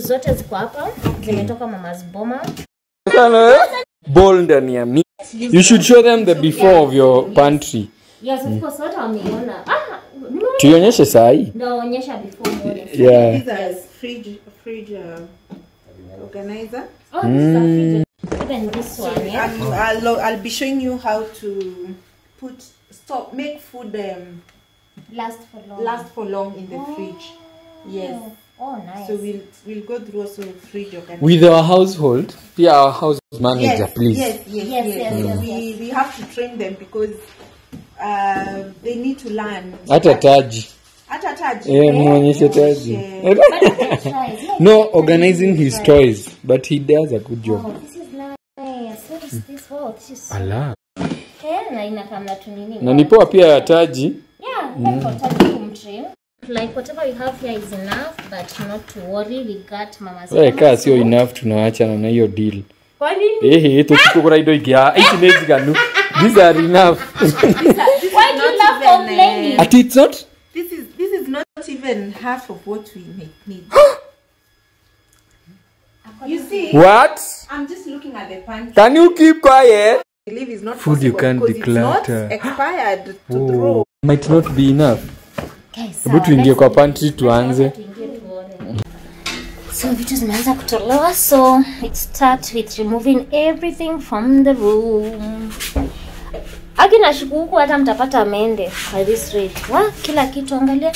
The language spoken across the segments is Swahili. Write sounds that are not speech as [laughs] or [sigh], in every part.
zote ziko hapa. Zimetoka mama's boma. Bowl ndani ya mi you should show them the before of your pantry. Yes of course wameiona ah tuionyeshe sahii ndaonyesha before yeah. Fridge fridge uh, organizer. oh this is a fridge. even this one yeah. I'll, I'll be showing you how to put stop make food um, last for long. last for long in the fridge. Yes. Oh nice. So we'll we'll go through also free with our household? Yeah, our house manager yes, please. yes, yes, Yes, yes, yes, yes, We we have to train them because uh, they need to learn. hata taji. Hata taji. eh, muonyeshe taji. [laughs] no organizing his toys but he does a good job. Oh this is nice. What is this oh this is ala. Eh na nipoa na tunini na ni poa pia ya taji. Yeah, mm. kumtrim. Like whatever you have here is enough, but not to worry. We got mama's. we kaa sio enough tunawachana na hiyo deal Kwa nini? ehe tukikugura indo ingĩ ici nĩ njiganu these are enough [laughs] Why do you love even, complaining? Eh, ati it's not This is this is not even half of what we may need. [gasps] you see, what I'm just looking at the pantry. can you keep quiet I believe it's not Food you can't because declutter. It's not [laughs] expired to oh, throw. might not be enough Okay, hebu tuingie kwa pantry tuanze. So vitu zimeanza kutolewa so it start with removing everything from the room. Aki nashuku huku hata mtapata mende at this rate. Wa kila kitu angalia.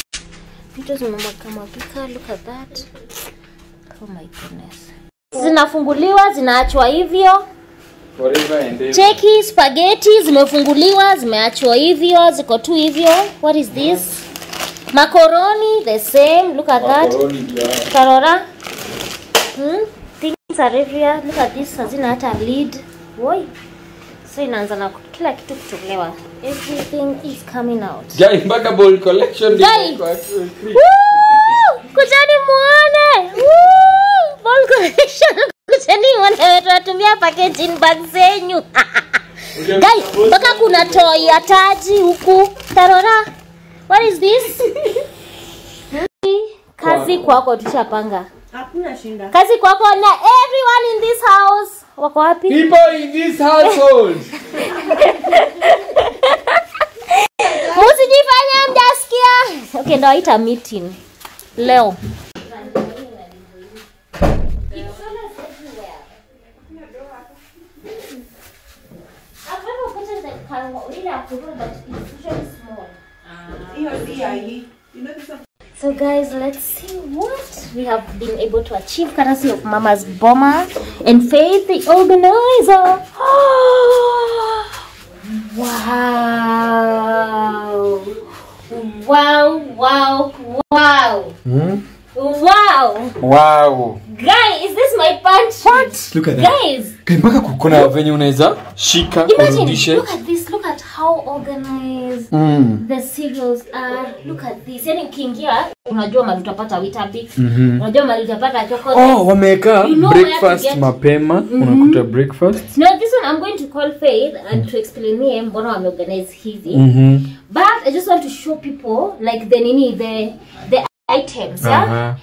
Vitu zimemwagika mwagika, look at that. Oh my goodness. Zinafunguliwa, zinaachwa hivyo. Cheki spaghetti zimefunguliwa, zimeachwa hivyo, ziko tu hivyo. What is this? Macaroni the same. Look at macaroni, that. Yeah. Karora. Hmm? Things are everywhere. Look at this. Hazina hata lid. Woi. So inaanza na kila kitu kutolewa. Everything is coming out. Mpaka ball collection. Woo! Kujani muone. Woo! Ball collection. [laughs] Kujani muone tunatumia packaging bag zenyu. [laughs] Guy, mpaka kuna toy ya taji huku. Tarora. What is this? Kazi kwako tushapanga. Hakuna shinda. Kazi kwako na everyone in this house. Wako wapi? people in this household [laughs] Msijifanye mjasikia. Okay, ndo aita meeting leo. Hiyo pia hii. You know this one? So guys, let's see what we have been able to achieve courtesy of Mama's Bomber and Faith, the organizer. [gasps] wow. Wow, wow, wow. Hmm? Wow. wow Guy, is this my punch? What? Look at that. Guys, Guy, mpaka kuna venye unaweza shika imagine, urudishe look at this, look at how organized mm. the cereals are. Look at this. Yani ukiingia unajua mali utapata Weetabix. Unajua mali utapata chocolate. oh wameka You know breakfast mapema unakuta breakfast Now this one I'm going to call Faith and to explain here mbona wameorganize hivi. -hmm. But I just want to show people like the nini the the items, yeah? Aha.